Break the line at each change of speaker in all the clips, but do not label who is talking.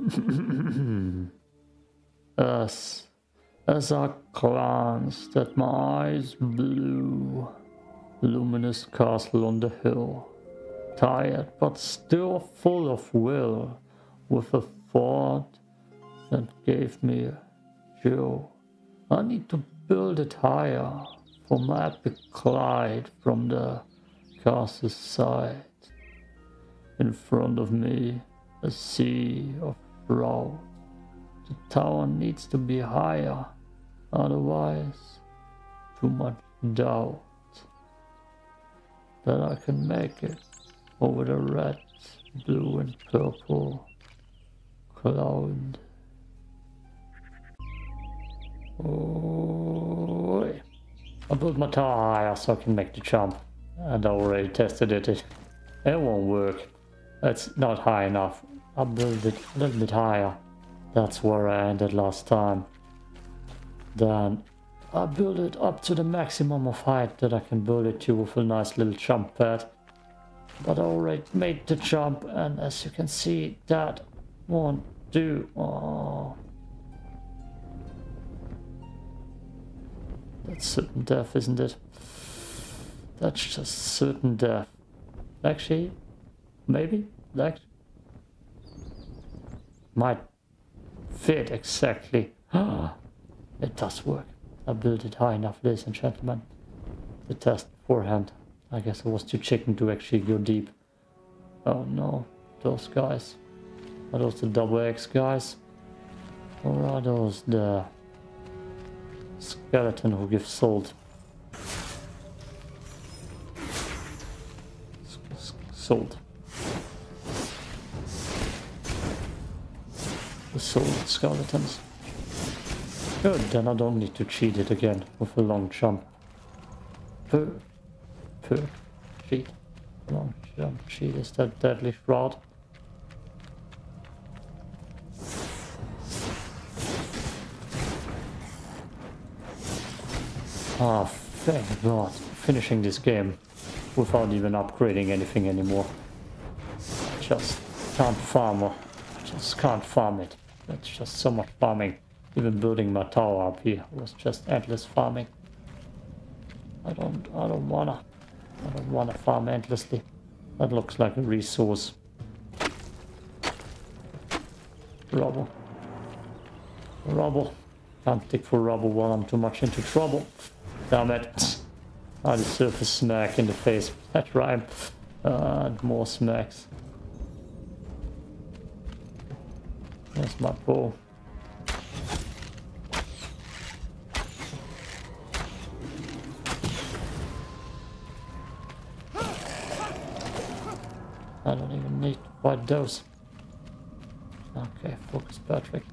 as, as I glanced at my eyes blue, luminous castle on the hill, tired but still full of will, with a thought that gave me a chill. I need to build it higher for my epic glide from the castle's side. In front of me, a sea of road. The tower needs to be higher, otherwise, too much doubt that I can make it over the red, blue, and purple cloud. Oh, I built my tower higher so I can make the jump. And I already tested. It, it won't work. It's not high enough. I'll build it a little bit higher. That's where I ended last time. Then I build it up to the maximum of height that I can build it to with a nice little jump pad. But I already made the jump and as you can see that won't do. Oh. That's certain death, isn't it? That's just certain death. Actually, maybe? Like, might fit exactly. it does work. I built it high enough, ladies and gentlemen. The test beforehand. I guess I was too chicken to actually go deep. Oh no, those guys. Are those the double X guys? Or are those the skeleton who gives salt? Salt. The salt skeletons. Good, then I don't need to cheat it again with a long jump. Per, per, cheat. Long jump, cheat is that deadly shroud. Ah, oh, thank God. Finishing this game without even upgrading anything anymore. Just can't farm. Just can't farm it. That's just so much farming. Even building my tower up here was just endless farming. I don't I don't wanna I don't wanna farm endlessly. That looks like a resource. Rubble. Rubble. Can't dig for rubble while I'm too much into trouble. Damn it. I deserve a smack in the face. That rhyme. Uh, and more smacks. There's my bow. I don't even need white those. Okay, focus Patrick.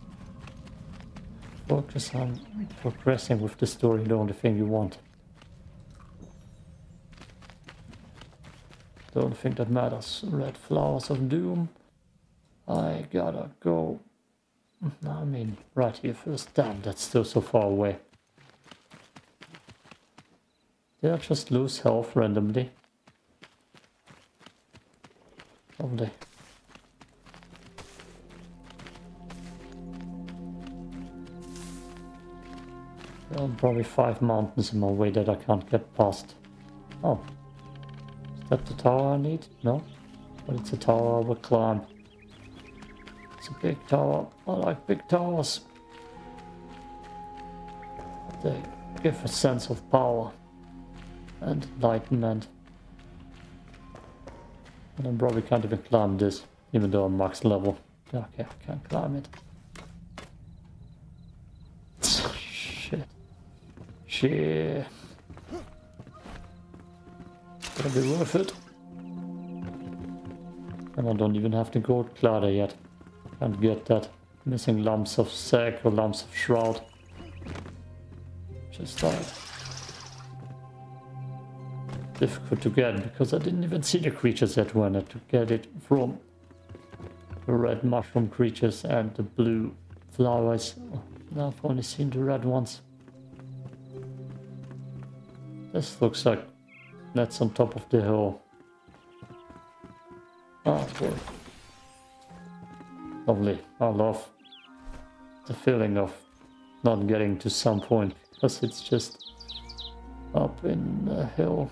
Focus on progressing with the story, the only thing you want. The only thing that matters. Red flowers of doom. I gotta go. I mean, right here first. Damn, that's still so far away. Did I just lose health randomly? Probably. There are probably five mountains in my way that I can't get past. Oh. Is that the tower I need? No? But it's a tower I will climb. It's a big tower. I like big towers. They give a sense of power and enlightenment. And I probably can't even climb this, even though I'm max level. Okay, I can't climb it. Shit. Shit. Gonna be worth it. And I don't even have the gold cladder yet. Can't get that. Missing lumps of sack or lumps of shroud. Just died difficult to get because I didn't even see the creatures that wanted to get it from the red mushroom creatures and the blue flowers. Now I've only seen the red ones. This looks like that's on top of the hill. Ah, oh boy. Lovely. I love the feeling of not getting to some point because it's just up in the hill.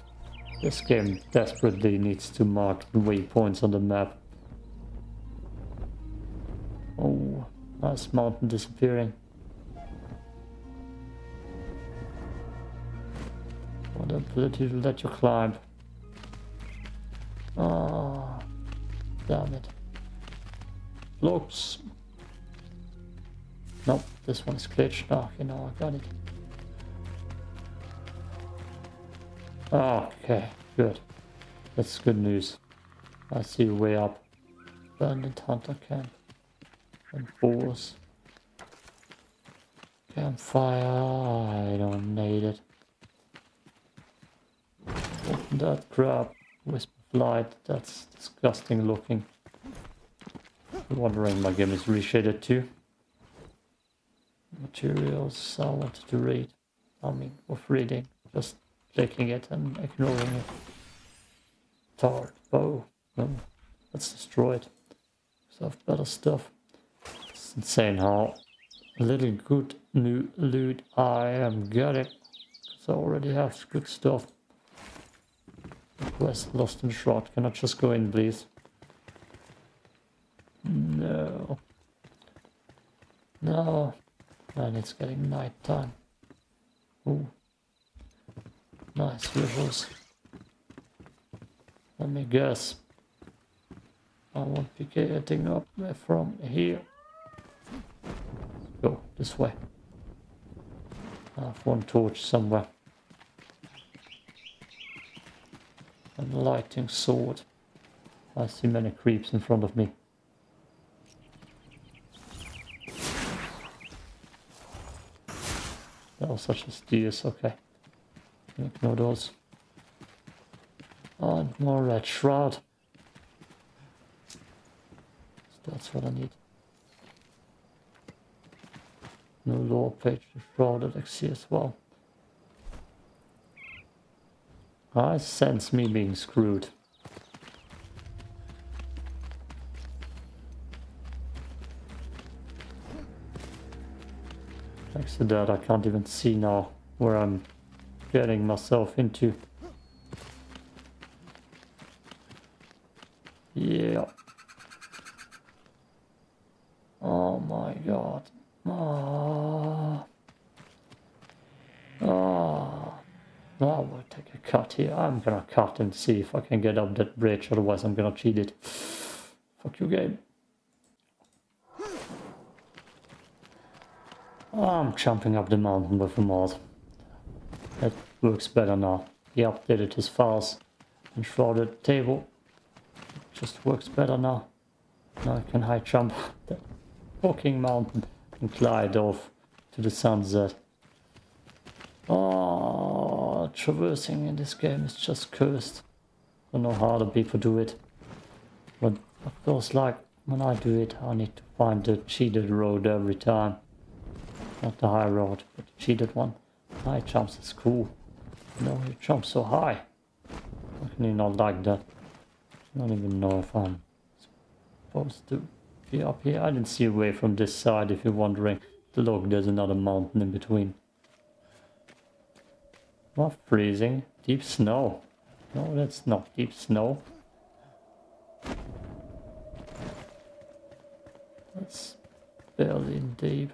This game desperately needs to mark waypoints on the map. Oh, nice mountain disappearing. What ability to let you climb. Oh, damn it. Looks. Nope, this one's glitched. Oh, you know, I got it. Ah, okay, good. That's good news. I see you way up. Abandoned hunter camp. And boars. Campfire, I don't need it. Open that crap. Wisp of light, that's disgusting looking. I'm wondering my game is reshaded too. Materials wanted to read. I mean, of reading. Just clicking it and ignoring it. Tart bow. No, let's destroy it. So I have better stuff. It's insane how little good new loot I am getting. Because I already have good stuff. Quest lost in shot. Can I just go in, please? No. No. And it's getting night time. Ooh. Nice visuals. Let me guess. I won't be getting up from here. Go this way. I have one torch somewhere. And lighting sword. I see many creeps in front of me. Oh, such as these, okay. Ignore those. Oh, and more red shroud. That's what I need. No lore page shrouded XC as well. I sense me being screwed. Thanks to that I can't even see now where I'm getting myself into. Yeah. Oh my god. Oh. Oh. I will take a cut here. I'm gonna cut and see if I can get up that bridge, otherwise I'm gonna cheat it. Fuck you game. Oh, I'm jumping up the mountain with a mod. That works better now. He updated his files Enshrouded table. It just works better now. Now I can high jump the fucking mountain and glide off to the sunset. Oh, traversing in this game is just cursed. I don't know how other people do it. But of course, like when I do it, I need to find the cheated road every time. Not the high road, but the cheated one. High jumps is cool. No, you jump so high. How can you not like that? I don't even know if I'm supposed to be up here. I didn't see a way from this side if you're wondering. Look, there's another mountain in between. Not freezing. Deep snow. No, that's not deep snow. That's barely deep.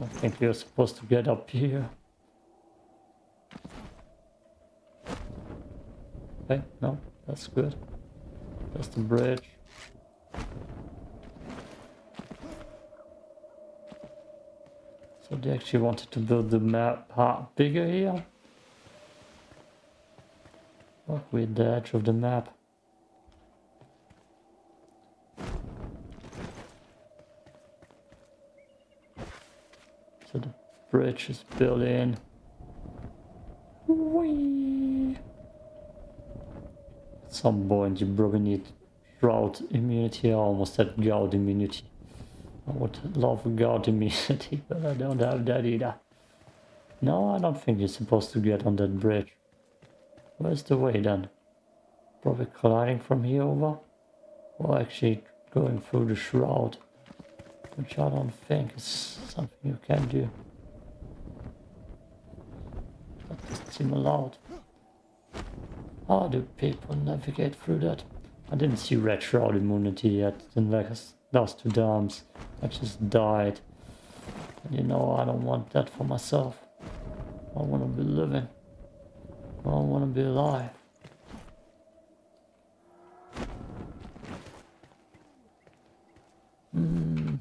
I think you're supposed to get up here. Okay, no, that's good. That's the bridge. So they actually wanted to build the map part bigger here. Look, we're the edge of the map. So the bridge is built in. Whee! At some point you probably need drought immunity. I almost had gout immunity. I would love gout immunity, but I don't have that either. No, I don't think you're supposed to get on that bridge. Where's the way then? Probably colliding from here over? Or actually going through the shroud. Which I don't think is something you can do. That doesn't. How do people navigate through that? I didn't see red shroud immunity yet in the last two dams. I just died. And you know I don't want that for myself. I want to be living. I want to be alive. Hmm.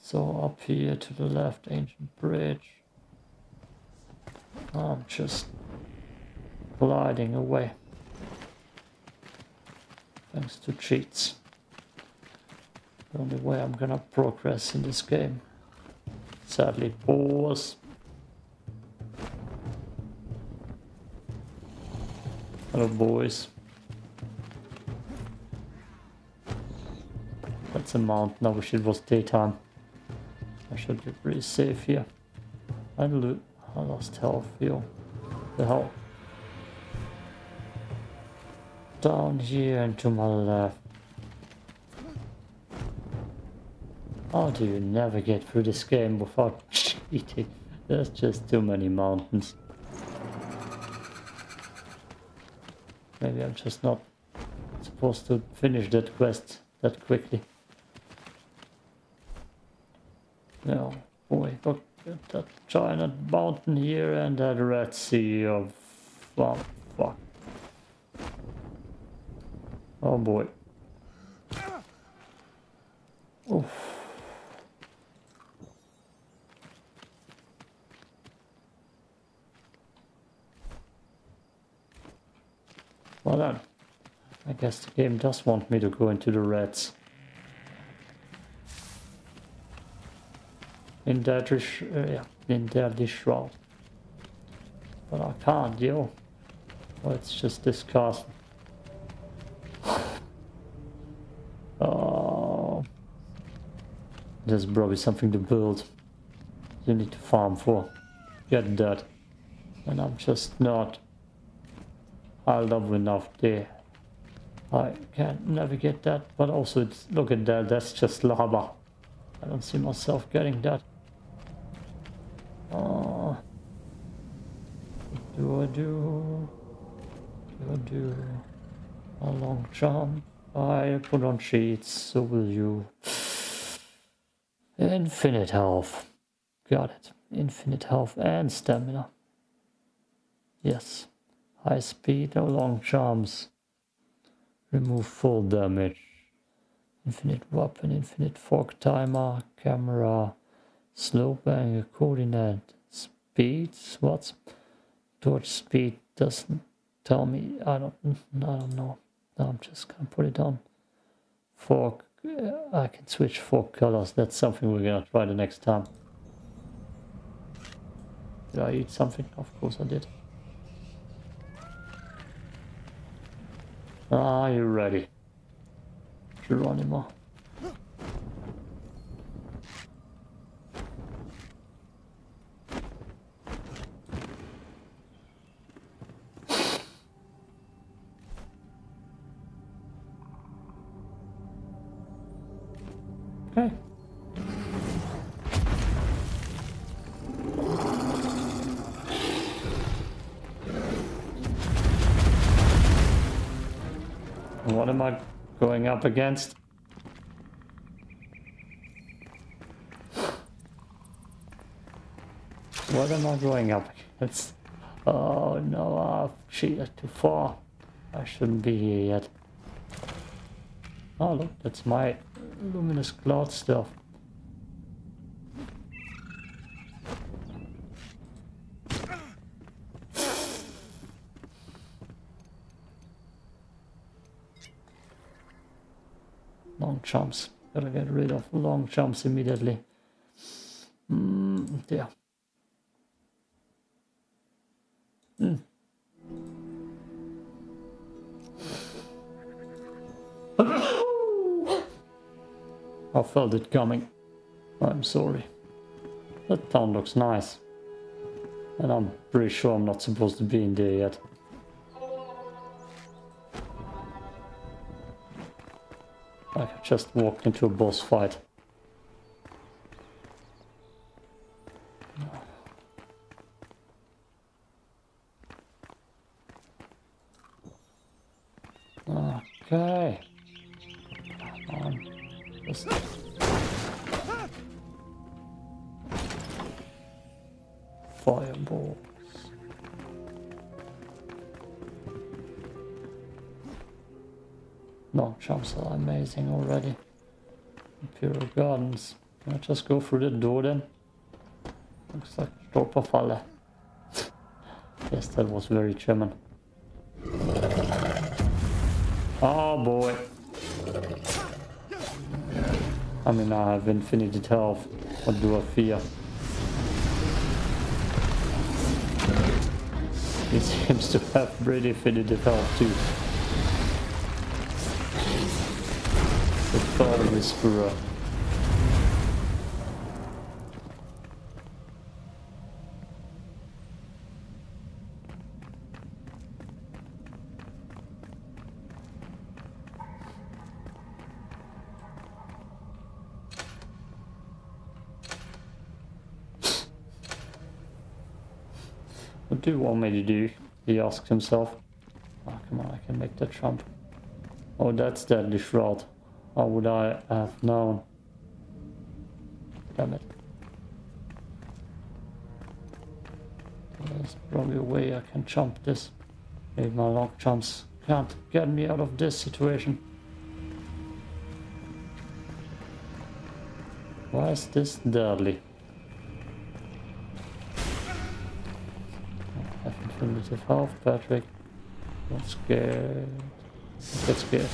So up here to the left, ancient bridge. I'm just gliding away. Thanks to cheats. The only way I'm gonna progress in this game. Sadly, pause. Hello, boys. That's a mountain. I wish it was daytime. I should be pretty safe here. I, lo I lost health here. The hell? Down here and to my left. How do you never get through this game without cheating? There's just too many mountains. Maybe I'm just not supposed to finish that quest that quickly. Yeah, boy, look at that giant mountain here and that red sea of... Oh, fuck. Oh boy. Oof. Well then, I guess the game does want me to go into the reds. In that, uh, yeah, in Deadly Shroud. But I can't, yo. It's just this castle. oh. There's probably something to build. You need to farm for. Get that. And I'm just not held up enough there. I can't navigate that, but also look at that, that's just lava. I don't see myself getting that. Oh. What do I do? do I do? A long jump. I put on cheats, so will you. Infinite health. Got it. Infinite health and stamina. Yes. High speed, no long jumps. Remove full damage. Infinite weapon, infinite fork timer, camera, slope angle, coordinate, speed, what? Torch speed doesn't tell me, I don't, I don't know. I'm just gonna put it on. Fork, I can switch four colors, that's something we're gonna try the next time. Did I eat something? Of course I did. Ah, Are you ready? Geronimo. Up against? What am I going up against? Oh no, I've cheated too far. I shouldn't be here yet. Oh look, that's my luminous cloud stuff. Jumps. Gotta get rid of long jumps immediately. Mm, yeah. Mm. I felt it coming. I'm sorry. That town looks nice. And I'm pretty sure I'm not supposed to be in there yet. Just walked into a boss fight. Just go through the door then? Looks like Stolperfalle. yes, that was very German. Oh boy. I mean, I have infinity health. What do I fear? He seems to have pretty infinity health too. The Thor Whisperer. Do you want me to do? He asks himself. Oh, come on, I can make that jump. Oh, that's deadly shroud. How would I have known? Damn it. There's probably a way I can jump this. Maybe my long jumps can't get me out of this situation. Why is this deadly? Infinitive health, Patrick. Scared. Don't get scared.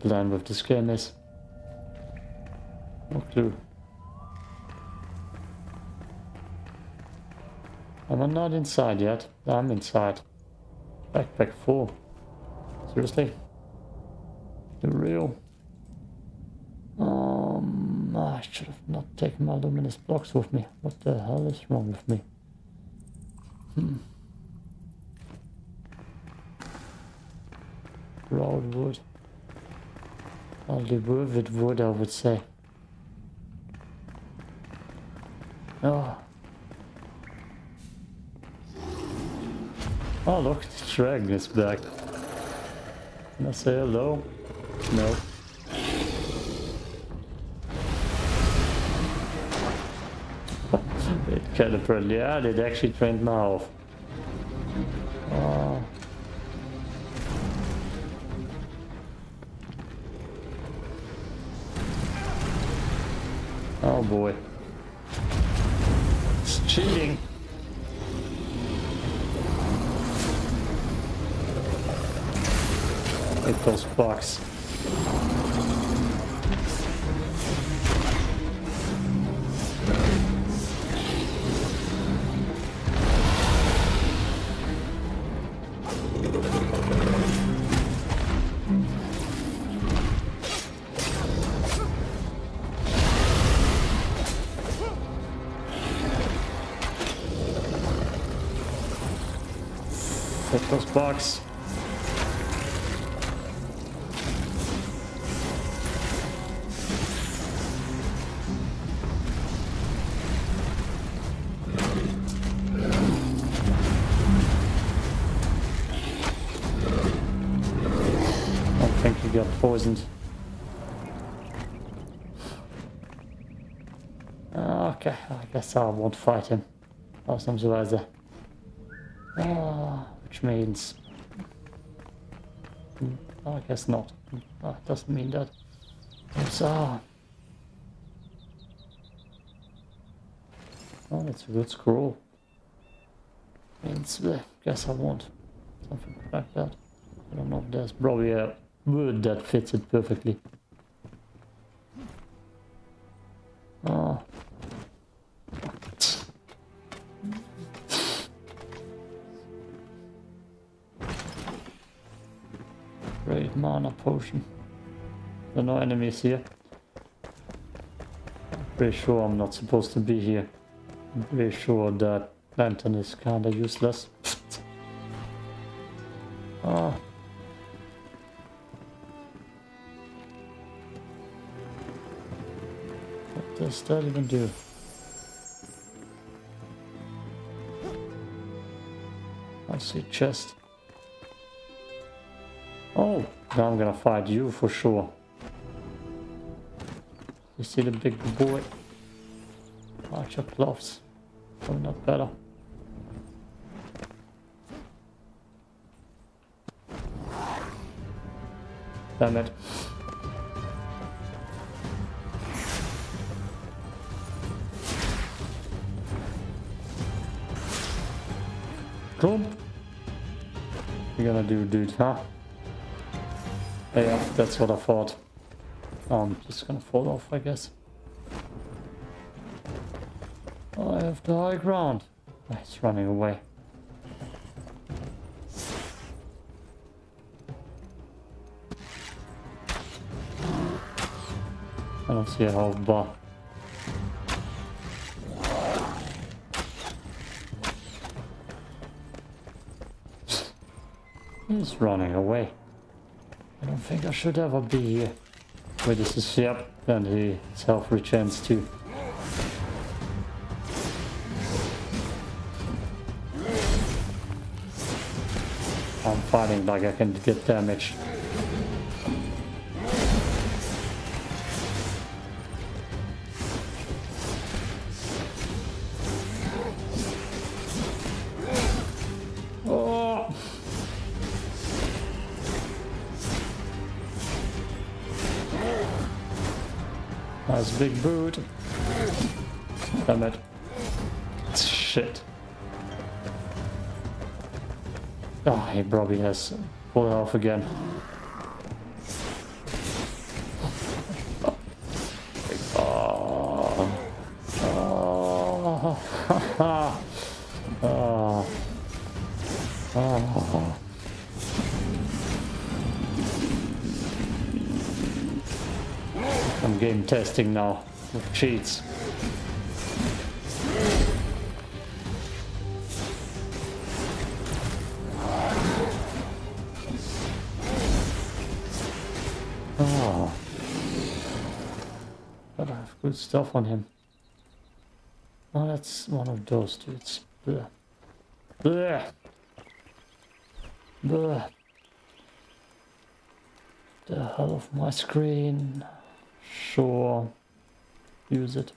Plan with the is. No clue. Am I not inside yet? I'm inside. Backpack full. Seriously? The real? Um, I should have not taken my luminous blocks with me. What the hell is wrong with me? Hmm. Worth it wood, I would say. Oh. Oh look, the dragon is back. Can I say hello? No. it kind of friendly. Yeah, it actually trained my off. Boy. It's cheating. Hit those bugs. Got. Okay, I guess I won't fight him. Ausnahmsweise. Ah, which means... Hmm, I guess not. Ah, doesn't mean that. It's, ah... Oh, it's a good scroll. Means, uh, guess I won't. Something like that. I don't know if there's probably a Wood that fits it perfectly. Oh. Great mana potion. There are no enemies here. Pretty sure I'm not supposed to be here. I'm pretty sure that lantern is kinda useless. That even do? I see chest. Oh, now I'm gonna fight you for sure. You see the big boy? Archer gloves. Probably not better. Damn it. Come. You gonna do, dude, huh? Yeah, that's what I thought. Oh, I'm just gonna fall off, I guess. Oh, I have the high ground. Oh, it's running away. I don't see a whole bar. Running away. I don't think I should ever be here. Wait, this is, yep, and he self regens too. I'm fighting like I can get damage. Nice big boot. Damn it. Shit. Oh, he probably has pulled off again. Testing now with cheats. Oh. But I have good stuff on him. Oh, that's one of those dudes. The hell of my screen. Sure. Use it.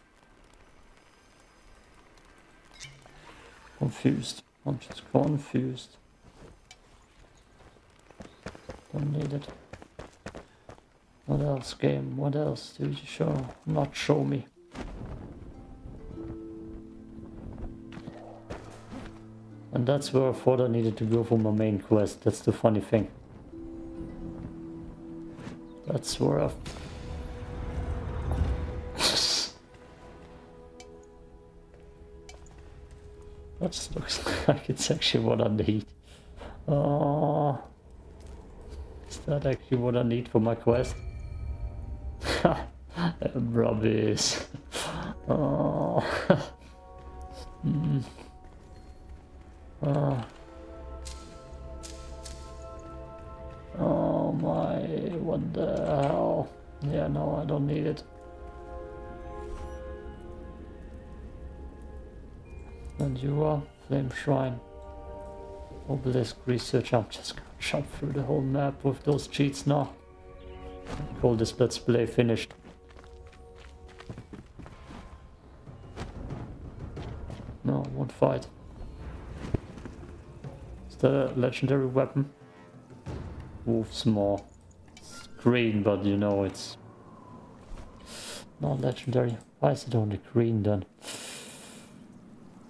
Confused. I'm just confused. Don't need it. What else, game? What else did you show? Not show me. And that's where I thought I needed to go for my main quest. That's the funny thing. That's where I... that looks like it's actually what I need. Oh, is that actually what I need for my quest? Rubbish. Oh. mm. oh. Oh my, what the hell? Yeah, no, I don't need it. And you are Flame Shrine. Obelisk Research. I'm just gonna jump through the whole map with those cheats now. Call this let's play finished. No, won't fight. Is that a legendary weapon? Wolf's Maw. It's green, but you know it's not legendary. Why is it only green then?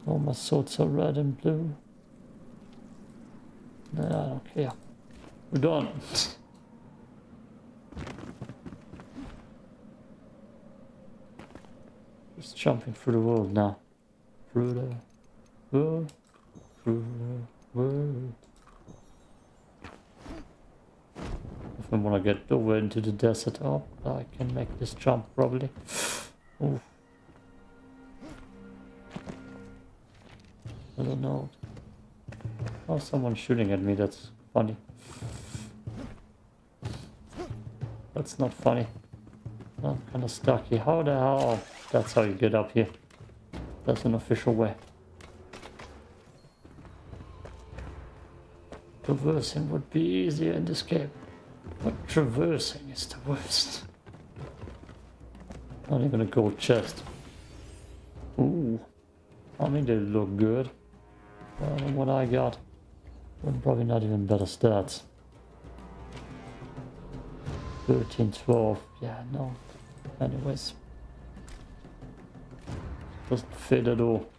All my swords are red and blue. No, I don't care. We're done. Just jumping through the world now. Through the world. Through the world. If I want to get over into the desert. Oh, I can make this jump probably. I don't know. Oh, someone's shooting at me. That's funny. That's not funny. I'm kind of stuck here. How the hell? Oh, that's how you get up here. That's an official way. Traversing would be easier in this game. But traversing is the worst. Not even a gold chest. Ooh. I mean, they look good. Uh, what I got. Well, probably not even better stats. 13, 12. Yeah, no. Anyways. Doesn't fit at all.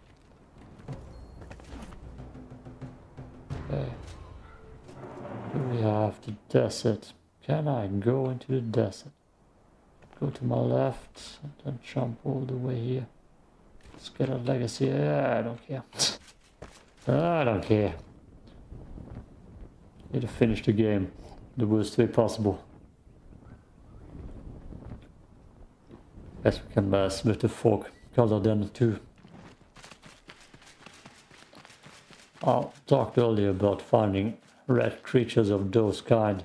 Okay. Here we have the desert. Can I go into the desert? Go to my left and then jump all the way here. Let's get a legacy. Yeah, I don't care. Ah, I don't care. Need to finish the game the worst way possible. As we can mess with the fog color then too. I talked earlier about finding red creatures of those kind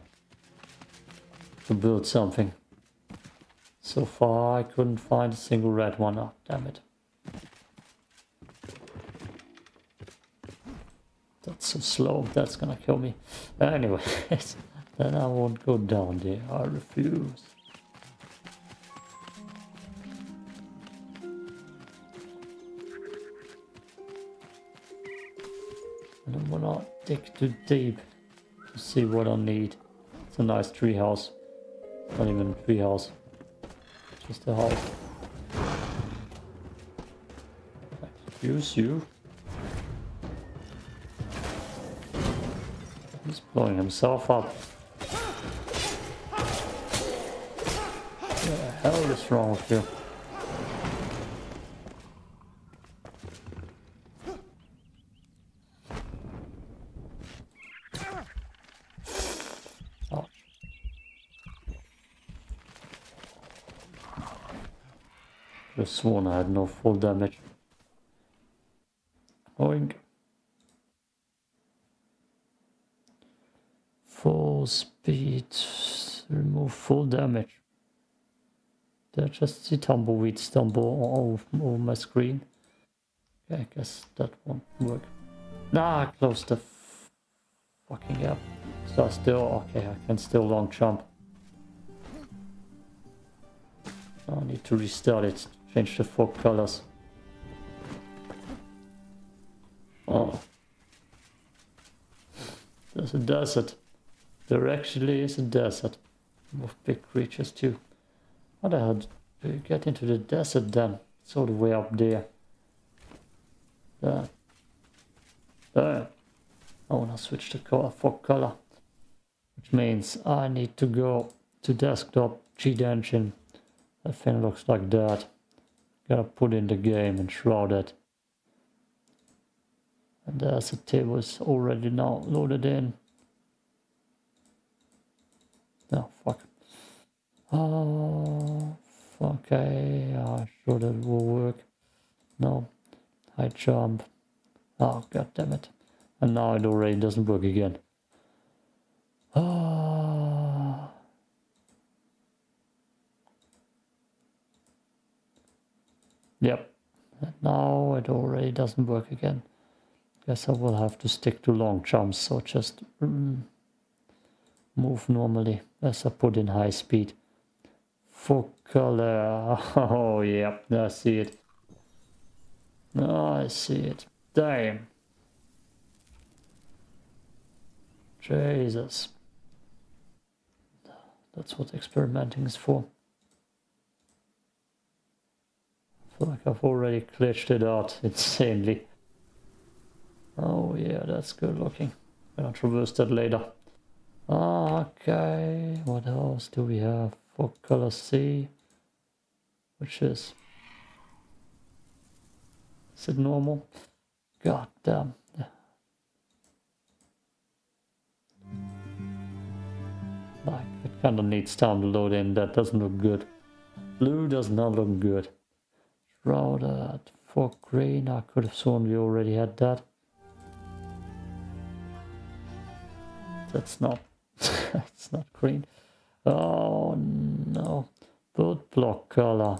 to build something. So far I couldn't find a single red one. Oh, damn it. That's so slow, that's gonna kill me. Anyway, then I won't go down there, I refuse. I don't wanna dig too deep to see what I need. It's a nice tree house. Not even a tree house. Just a house. Excuse you. He's blowing himself up. What the hell is wrong with you? Oh. sworn I had no full damage. Oink. Full speed. Remove full damage. Did I just see tumbleweed stumble all over my screen? Okay, I guess that won't work. Nah, I closed the fucking. So I still, okay, I can still long jump. I need to restart it Change the fog colors. Oh. There's a desert. There actually is a desert. With big creatures too. How the hell do you get into the desert then? It's all the way up there. There. There. I wanna switch the color for color. Which means I need to go to desktop cheat engine. That thing looks like that. Gotta put in the game Enshrouded. And the asset table is already now loaded in. No, fuck. Oh, okay, I'm sure that will work. No, I jump. Oh, god damn it. And now it already doesn't work again. Ah. Yep. Now it already doesn't work again. Guess I will have to stick to long jumps, so just mm, move normally as I put in high speed. For color, oh yeah, I see it. Oh, I see it. Damn. Jesus. That's what experimenting is for. I feel like I've already glitched it out insanely. Oh yeah, that's good looking. Gonna traverse that later. Okay, what else do we have for color C? Which is... Is it normal? God damn. Like, it kinda needs time to load in. That doesn't look good. Blue does not look good. Shrouded for green. I could have sworn we already had that. That's not. that's not green. Oh no. Boot block color.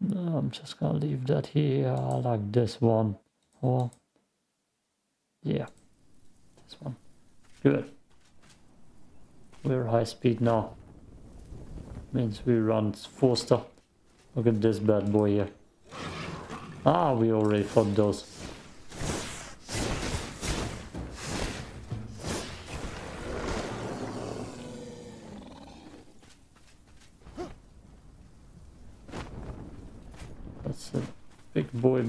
No, I'm just gonna leave that here. I like this one. Or yeah, this one. Good. We're high speed now. Means we run faster. Look at this bad boy here. Ah, we already fought those.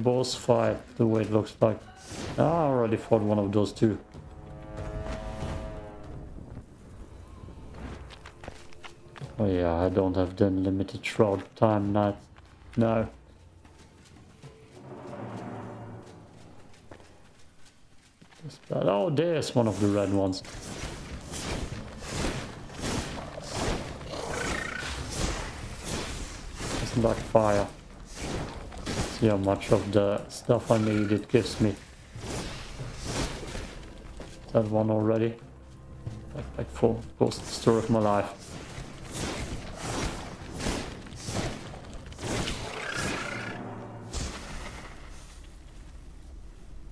Boss fight, the way it looks like. Ah, I already fought one of those too. Oh yeah, I don't have the unlimited shroud time night. No. Oh, there's one of the red ones. Doesn't like fire. See how much of the stuff I need it gives me. That one already. Backpack full. Goes the story of my life.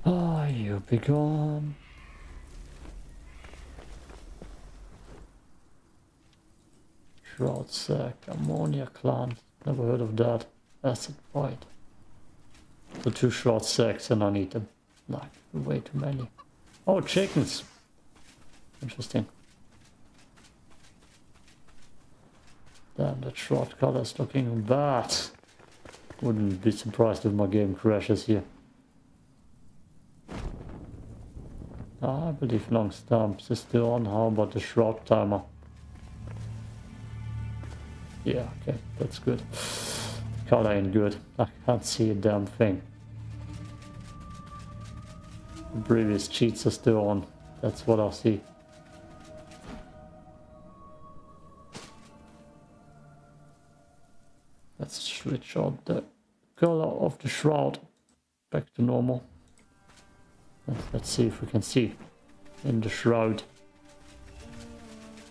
Ah, you be gone. Shroud sack, ammonia clan. Never heard of that. Acid bite. The two short sacks and I need them. Like, way too many. Oh, chickens. Interesting. Damn, that shroud color's looking bad. Wouldn't be surprised if my game crashes here. Ah, I believe long stumps is still on. How about the shroud timer? Yeah, okay, that's good. Color ain't good. I can't see a damn thing. The previous cheats are still on. That's what I see. Let's switch on the color of the shroud back to normal. Let's see if we can see in the shroud.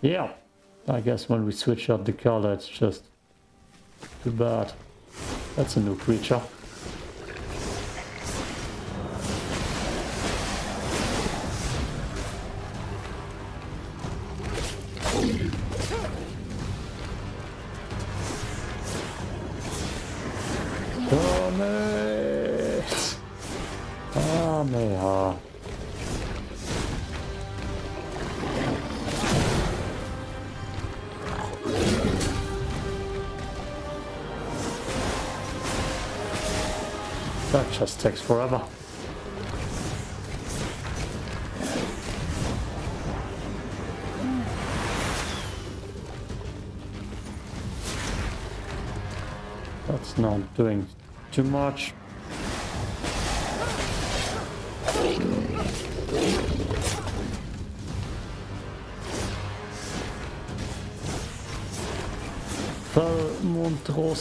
Yeah, I guess when we switch up the color, it's just too bad. That's a new creature.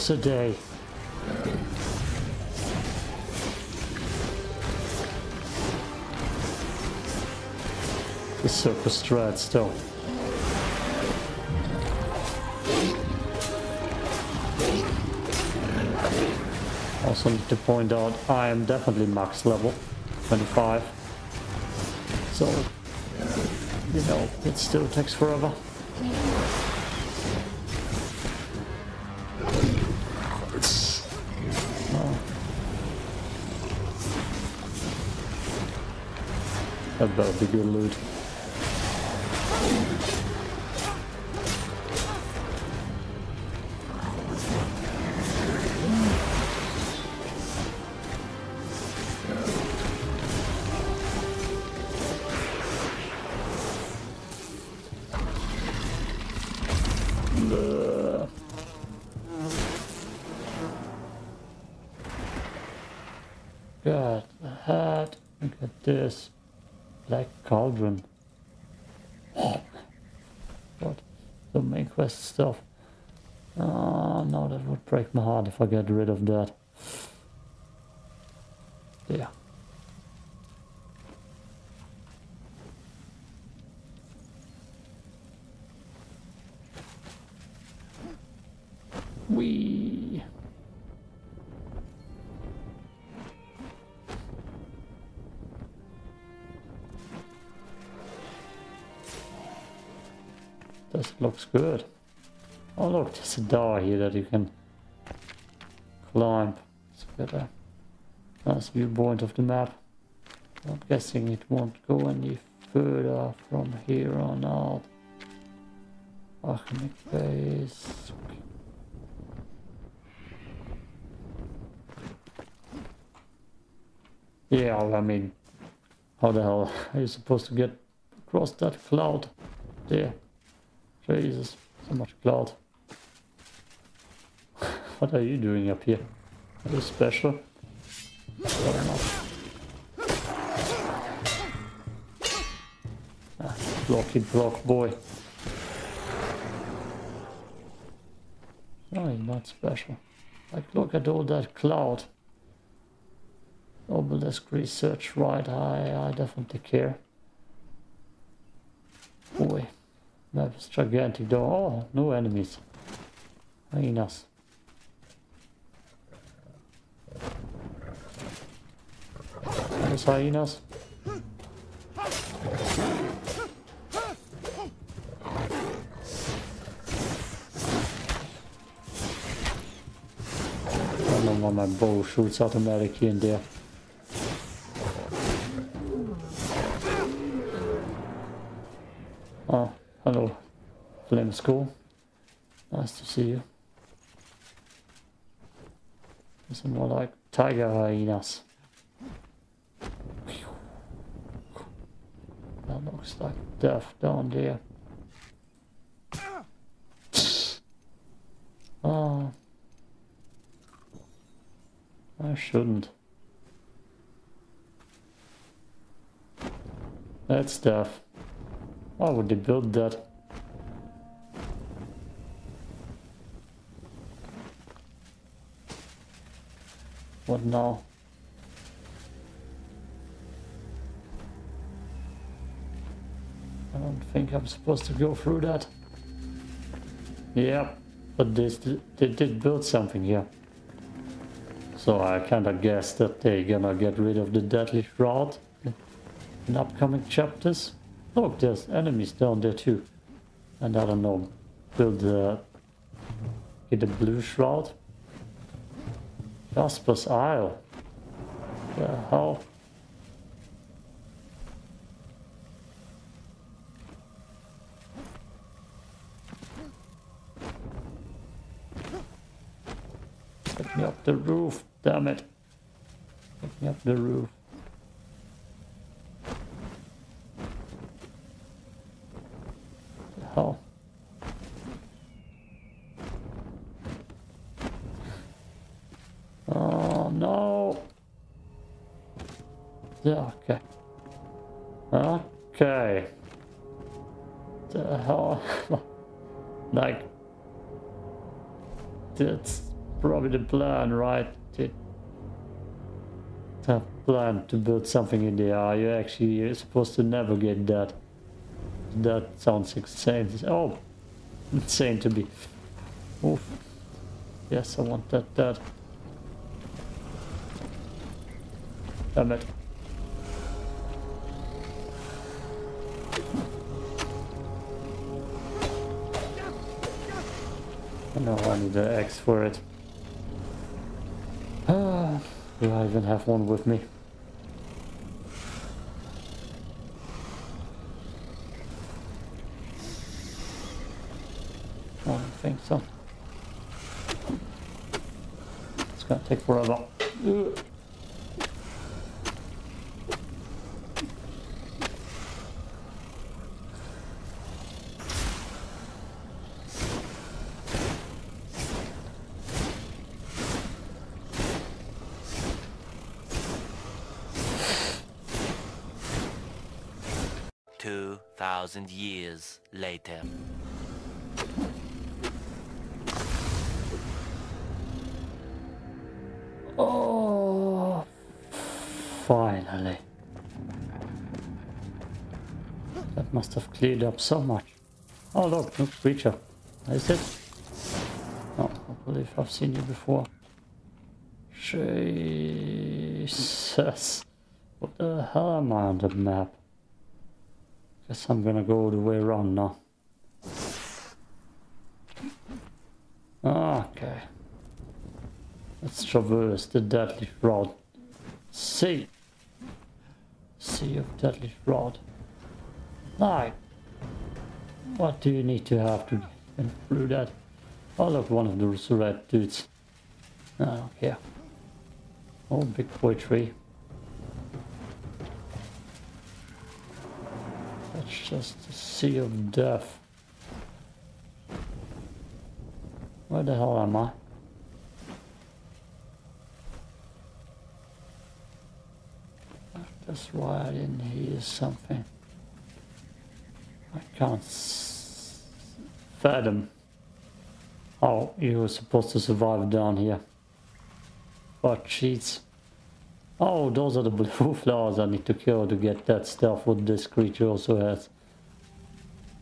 Montrose Day. the Circus Dread still. Also need to point out I am definitely max level 25. So, you know, it still takes forever. That better be good loot. If I get rid of that. Yeah. This looks good. Oh look, there's a door here that you can Let's get a nice viewpoint of the map. I'm guessing it won't go any further from here on out. Alchemic base. Yeah, I mean, how the hell are you supposed to get across that cloud there? Jesus, so much cloud. What are you doing up here? Are you special? Ah, blocky block boy. No, not special. Like, look at all that cloud. Obelisk research, right, I, I definitely care. Boy, map is gigantic though. Oh, no enemies. Hyenas. Hyenas. I don't know why my bow shoots automatically in there. Oh, hello, Flame School. Nice to see you. This is more like tiger hyenas. That looks like death down there. Oh. Ah. I shouldn't. That's death. Why would they build that? What now? I don't think I'm supposed to go through that. Yeah, but they, they did build something here. So I kinda guess that they're gonna get rid of the deadly shroud in upcoming chapters. Look, there's enemies down there too. And I don't know, build the... Get a blue shroud? Jasper's Isle. The hell? Get me up the roof, damn it. Me up the roof. Plan, right? To plan to build something in the air. You actually you're supposed to navigate that. That sounds insane. Oh, insane to be. Oof. Yes, I want that. That. Damn it. Know I need an X for it. Do I even have one with me? Oh, I don't think so. It's gonna take forever. Ugh.
2,000 years later.
Oh, finally. That must have cleared up so much. Oh look, new creature. Is it? Oh, I believe I've seen you before. Jesus. What the hell am I on the map? Guess I'm gonna go the way around now. Okay. Let's traverse the deadly rod. Sea. Sea of deadly rod. Like, what do you need to have to get through that? Oh look, one of those red dudes. I don't. Oh, big boy tree. That's just a sea of death. Where the hell am I? That's why I didn't hear something. I can't fathom how you were supposed to survive down here. What cheats. Oh, those are the blue flowers I need to kill to get that stuff what this creature also has.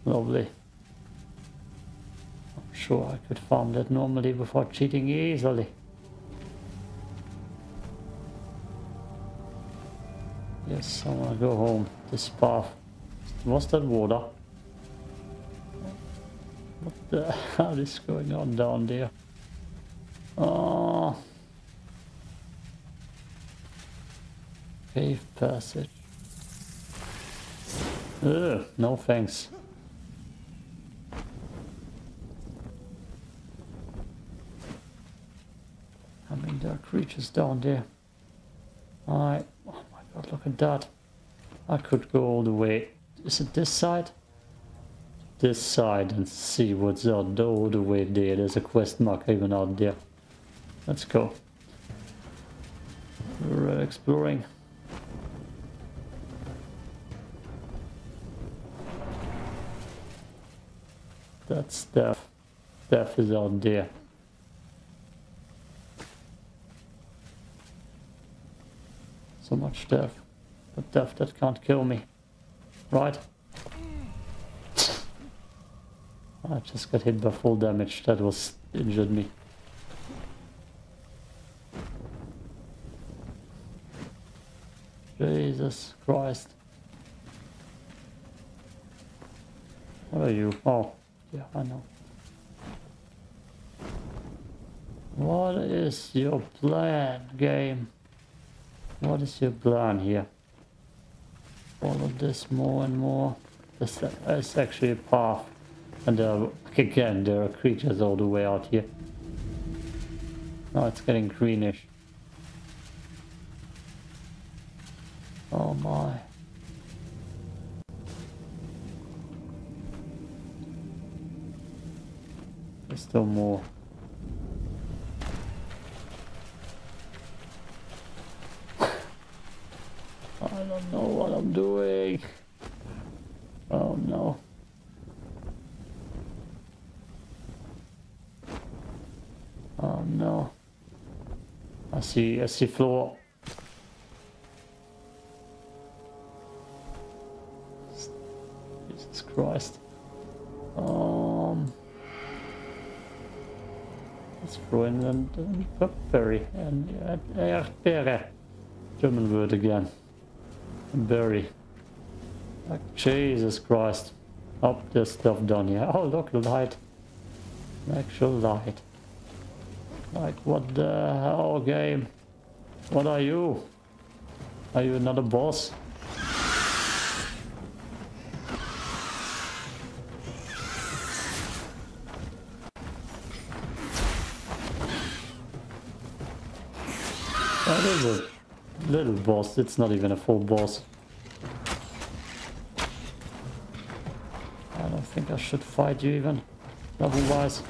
Lovely. I'm sure I could farm that normally before cheating easily. Yes, I wanna go home. This path. What's that water? What the hell is going on down there? Oh. Cave passage. Ugh, no thanks. I mean, there are creatures down there. I, oh my god, look at that. I could go all the way. Is it this side? This side and see what's out all the way there. There's a quest mark even out there. Let's go. We're uh, exploring. That's death. Death is out there. So much death. But death that can't kill me. Right? I just got hit by full damage. That was injured me. Jesus Christ. What are you? Oh. Yeah, I know. What is your plan, game? What is your plan here? Follow this more and more. Is actually a path. And there are, again, there are creatures all the way out here. Now it's getting greenish. Oh my. There's still more. I don't know what I'm doing. Oh no. Oh no. I see, I see floor. Jesus Christ. Um. Let's throw in a, a berry and Erdbeere. Uh, German word again. Berry. Jesus Christ. Up there's stuff down here. Oh look, light. Actual light. Like what the uh, hell game? What are you? Are you another boss? Is a little boss, it's not even a full boss. I don't think I should fight you even, level wise.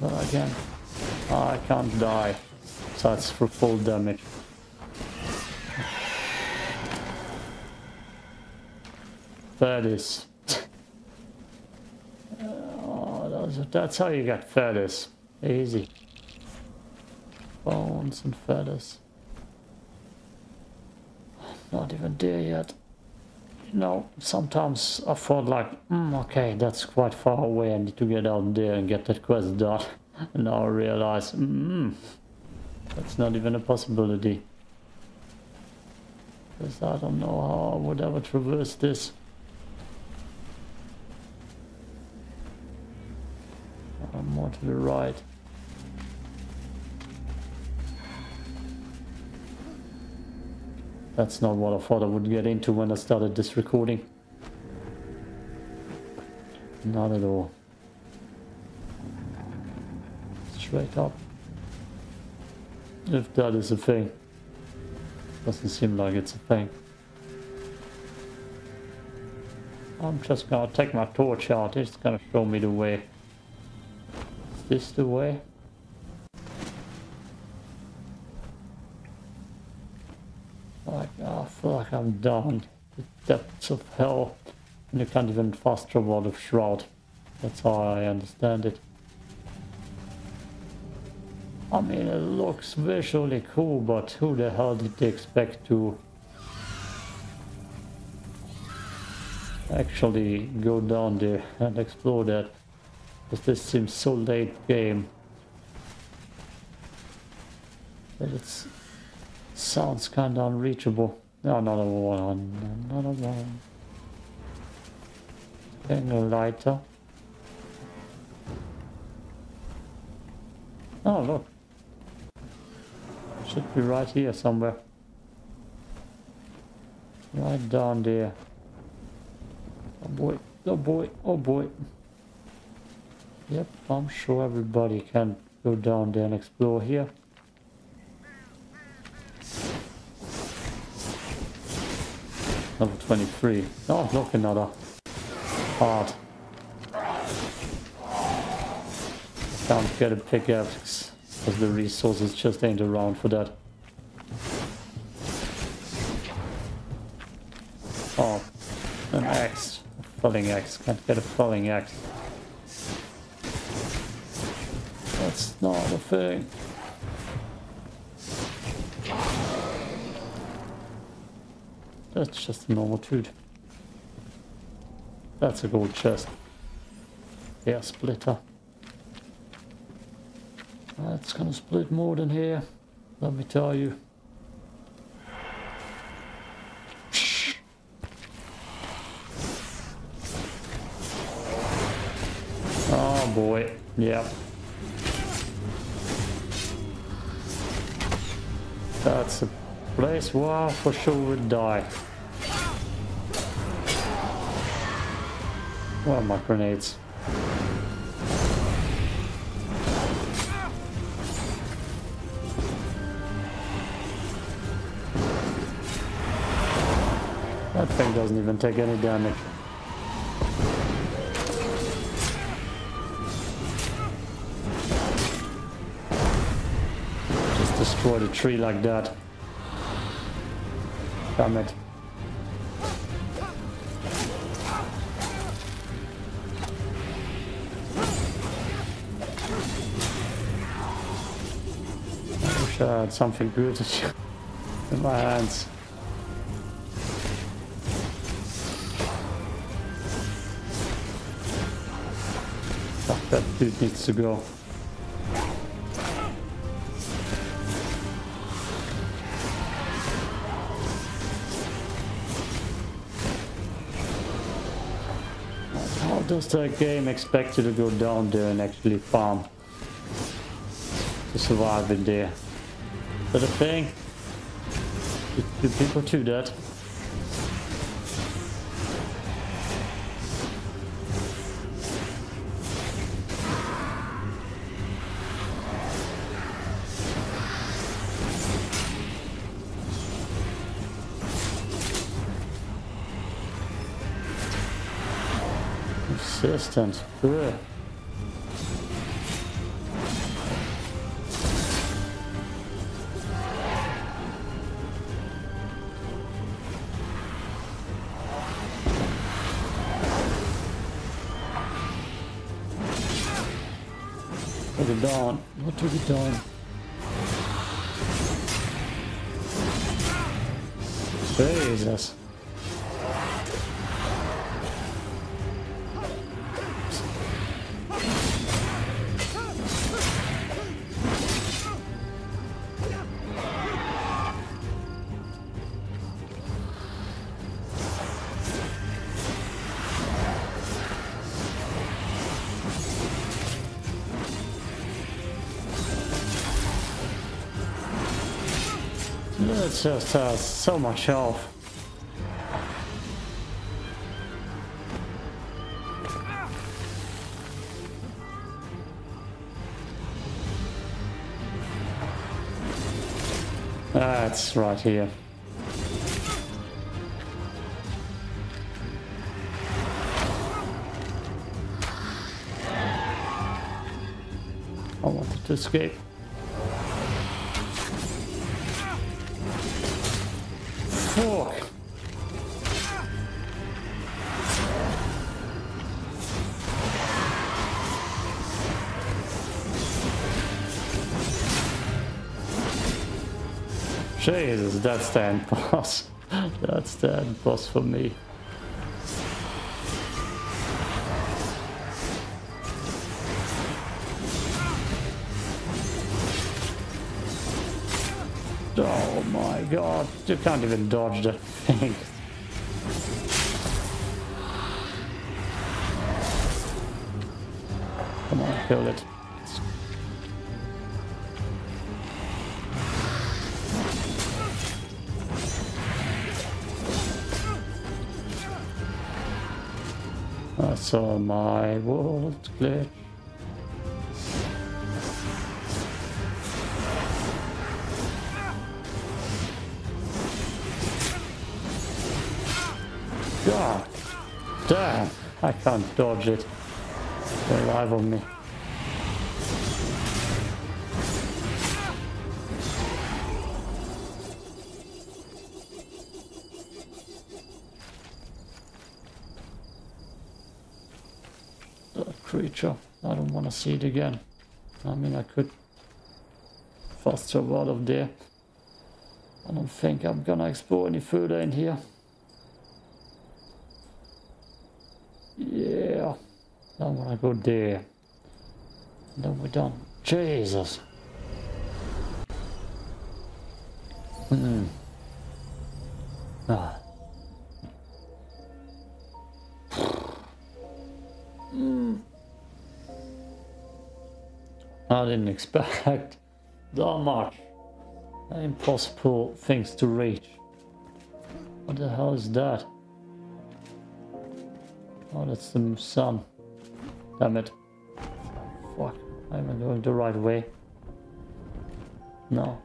But again. I can't die. So that's for full damage. That is. oh, that's how you get feathers. Easy. Bones and feathers. Not even there yet. You know, sometimes I thought like, mm, okay, that's quite far away. I need to get out there and get that quest done. And now I realize, mm, that's not even a possibility. Because I don't know how I would ever traverse this. More to the right. That's not what I thought I would get into when I started this recording. Not at all. Straight up. If that is a thing. Doesn't seem like it's a thing. I'm just gonna take my torch out, it's gonna show me the way. Is this the way? Like, I feel like I'm down the depths of hell and you can't even fast travel out of Shroud. That's how I understand it. I mean, it looks visually cool, but who the hell did they expect to actually go down there and explore that? Because this seems so late game. That it's Sounds kind of unreachable. No, another one. Another one. Getting a lighter. Oh, look. Should be right here somewhere. Right down there. Oh boy, oh boy, oh boy. Yep, I'm sure everybody can go down there and explore here. Level 23. Oh, look, another heart. Can't get a pickaxe because the resources just ain't around for that. Oh, an axe. A falling axe. Can't get a falling axe. Not a thing. That's just a normal food. That's a gold chest. Yeah, splitter. That's gonna split more than here, let me tell you. Oh boy, yep. That's a place where for sure would die. Where are my grenades? That thing doesn't even take any damage. Destroy the tree like that. Damn it. I wish I had something good in my hands. that dude needs to go. The game expect you to go down there and actually farm to survive in there? A thing? Do, do people do that? distance. Ugh. What have done? What have you done? Jesus. Just has so much health. That's right here. I wanted to escape. That's the end boss. That's the end boss for me. Oh my god, you can't even dodge the thing. Come on, kill it. I saw my world glitch. God damn, I can't dodge it. They're alive on me. See it again. I mean, I could fast travel out of there. I don't think I'm gonna explore any further in here. Yeah. I want to go there. Then we're done. Jesus. Hmm. Ah. Hmm. I didn't expect that much. Impossible things to reach. What the hell is that? Oh, that's the sun. Damn it. Fuck. I'm going the right way? No.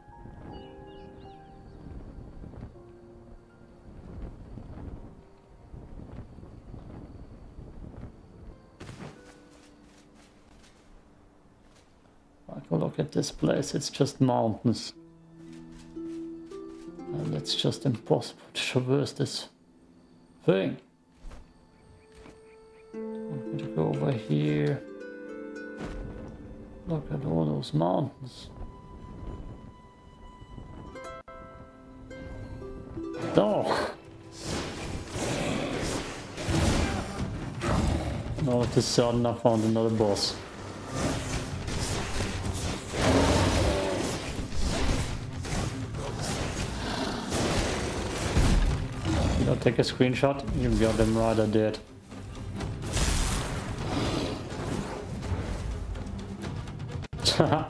Look at this place. It's just mountains. And it's just impossible to traverse this thing. I'm gonna go over here. Look at all those mountains. Oh! All of a sudden I found another boss. Take a screenshot, you got them rather dead.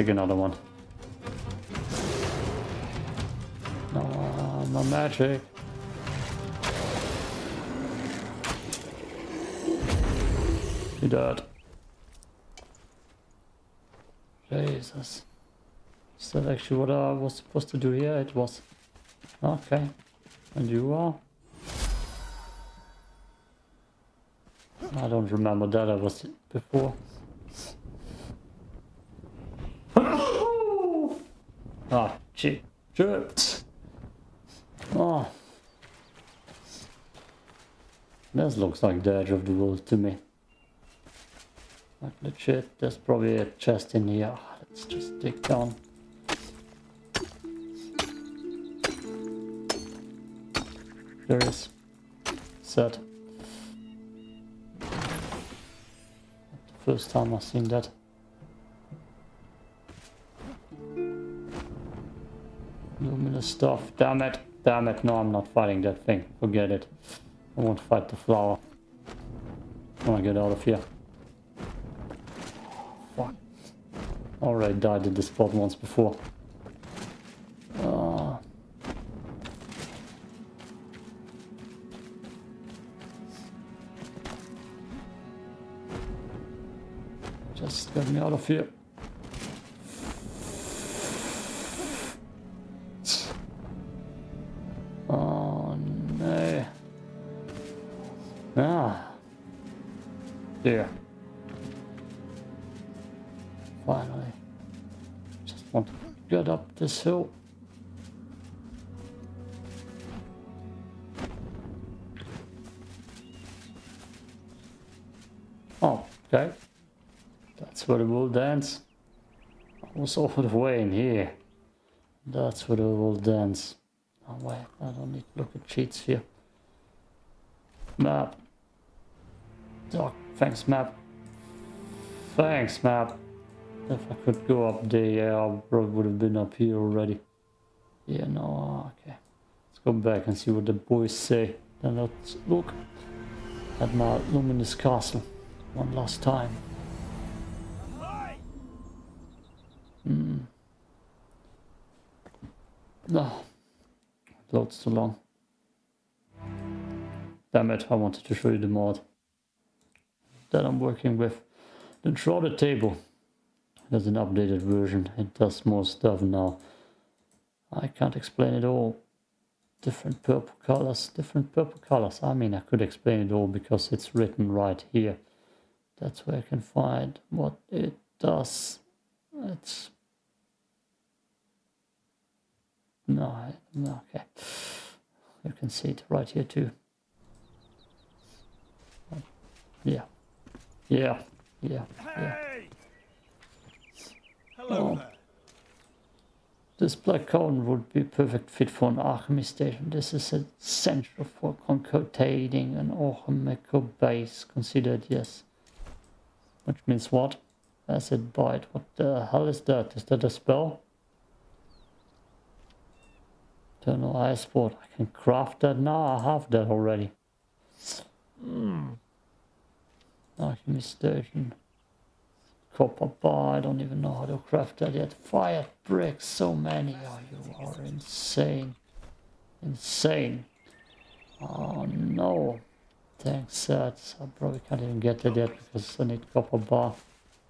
Take another one. No, my magic. You died. Jesus. Is that actually what I was supposed to do here? It was. Okay. And you are? I don't remember that I was before. Ah, shit. Tripped. Oh. This looks like the edge of the world to me. Like legit, there's probably a chest in here. Let's just dig down. There is. The first time I've seen that. Luminous stuff. Damn it. Damn it. No, I'm not fighting that thing. Forget it. I won't fight the flower. I want to get out of here. Fuck. Already died at this spot once before. Me out of here. Oh no. Ah. There. Finally. Just want to get up this hill. Oh, okay. That's where the will dance. Was over the way in here. That's where the will dance. Oh wait, I don't need to look at cheats here. Map. Oh, thanks map. Thanks map. If I could go up there, yeah, I probably would have been up here already. Yeah, no, okay. Let's go back and see what the boys say. Then let's look at my luminous castle one last time. Hmm. No. Loads too long. Damn it, I wanted to show you the mod that I'm working with. The Enshrouded Table. There's an updated version. It does more stuff now. I can't explain it all. Different purple colors, different purple colors. I mean, I could explain it all because it's written right here. That's where I can find what it does. It's no, no, okay. You can see it right here too. Yeah, yeah, yeah, yeah.
Hey! Hello
Oh.
there.
This black cone would be perfect fit for an alchemy station. This is essential for concocting an alchemical base. Considered, yes. Which means what? Acid bite. What the hell is that? Is that a spell? Eternal ice sport. I can craft that now. I have that already. Mm. Alchemy station. Copper bar, I don't even know how to craft that yet. Fire bricks, so many. Oh, you are insane. Insane. Oh no. Thanks, sets. I probably can't even get that yet because I need copper bar.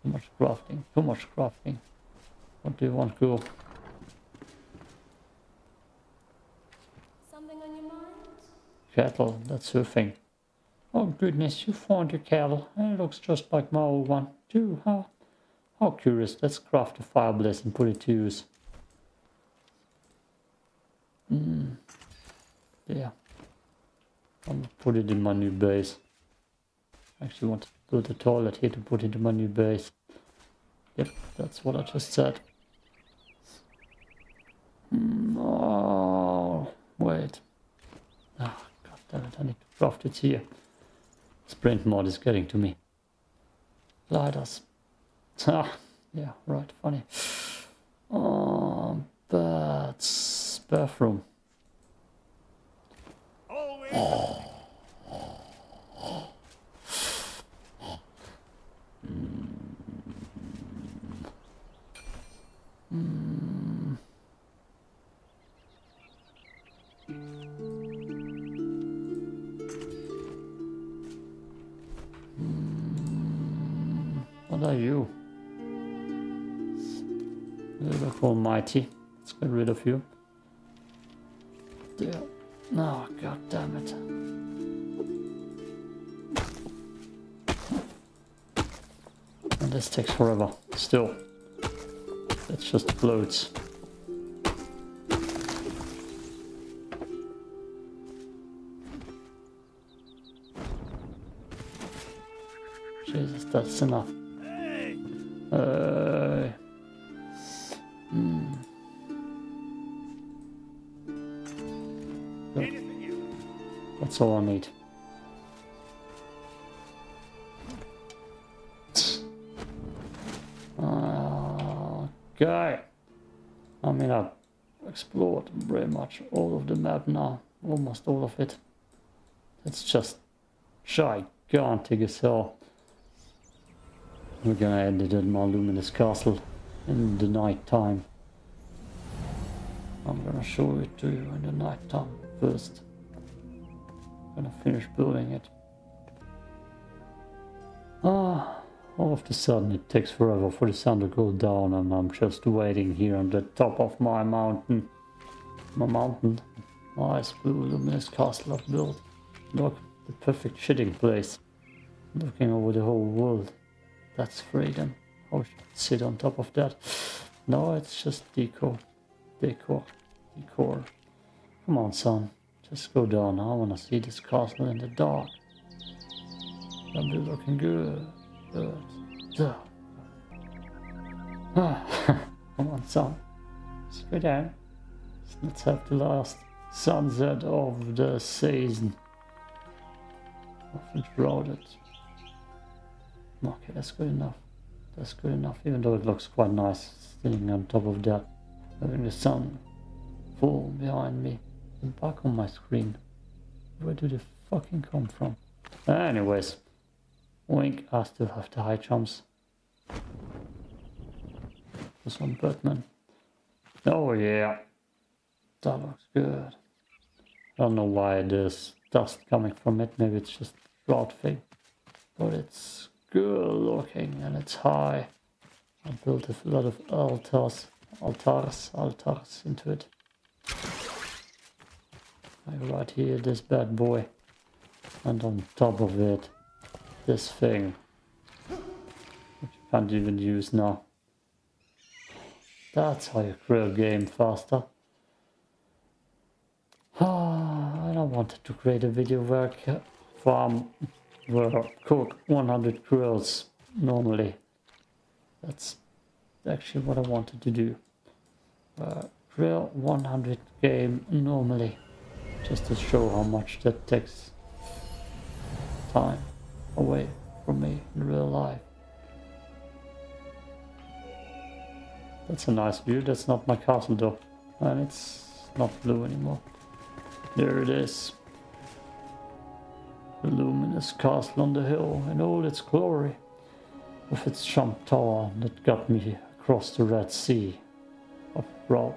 Too much crafting. Too much crafting. What do you want, girl?
Something on your mind?
Cattle, that's her thing. Oh goodness, you found your cattle. It looks just like my old one. Too, huh? How curious. Let's craft a fire blaze and put it to use. Mm. Yeah. I'm gonna put it in my new base. I actually want to a toilet here to put into my new base. Yep, that's what I just said. Mm, oh, wait. Ah, god damn it, I need to craft it here. Sprint mod is getting to me. Gliders. Ah, yeah, right, funny. Oh, bats. Bathroom.
Always.
Look almighty. Let's get rid of you. There. No, oh, god damn it. And this takes forever. Still. It's just floats. Jesus, that's enough. All I need. Okay. I mean, I've explored pretty much all of the map now. Almost all of it. It's just gigantic as hell. We're gonna end it at my luminous castle in the night time. I'm gonna show it to you in the night time first. I'm gonna finish building it. Ah, all of a sudden it takes forever for the sun to go down and I'm just waiting here on the top of my mountain. My mountain. Nice blue luminous castle I've built. Look, the perfect shitting place. Looking over the whole world. That's freedom. I should sit on top of that. No, it's just decor. Decor. Decor. Come on, son. Just go down. I wanna see this castle in the dark. That'll be looking good. Good. Come on, son. Let's down. Let's have the last sunset of the season. Nothing's shrouded. Okay, that's good enough. That's good enough, even though it looks quite nice sitting on top of that. Having the sun full behind me back on my screen. Where do they fucking come from? Uh, anyways, wink, I still have the high jumps. This one, Batman. Oh yeah, that looks good. I don't know why there's dust coming from it, maybe it's just cloud thing. But it's good looking and it's high. I built a lot of altars, altars, altars into it. Right here, this bad boy. And on top of it, this thing. Which you can't even use now. That's how you grow a game faster. Ah, I don't wanted to create a video where I farm where I cook 100 grills normally. That's actually what I wanted to do. Uh, grill 100 game normally. Just to show how much that takes time away from me in real life. That's a nice view. That's not my castle though. And it's not blue anymore. There it is. The luminous castle on the hill in all its glory. With its jump tower that got me across the Red Sea of Rod.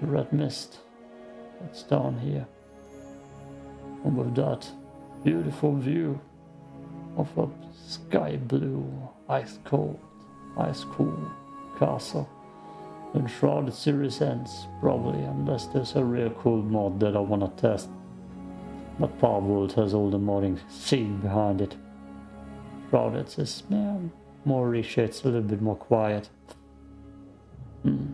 The red mist that's down here. And with that beautiful view of a sky blue, ice cold, ice cool castle. Enshrouded series ends, probably, unless there's a real cool mod that I wanna test. But Palworld has all the modding scene behind it. Shrouded is yeah, more reshades, a little bit more quiet. Hmm.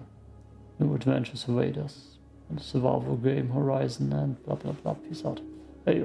New adventures await us. Survival game Horizon and blah blah blah. Peace out. Hey.